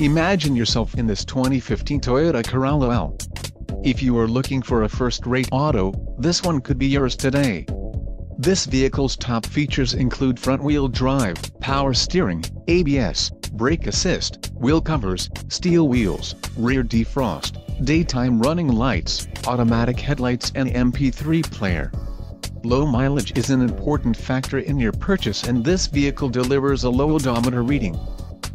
Imagine yourself in this 2015 Toyota Corolla L. If you are looking for a first-rate auto, this one could be yours today. This vehicle's top features include front-wheel drive, power steering, ABS, brake assist, wheel covers, steel wheels, rear defrost, daytime running lights, automatic headlights and MP3 player. Low mileage is an important factor in your purchase and this vehicle delivers a low odometer reading.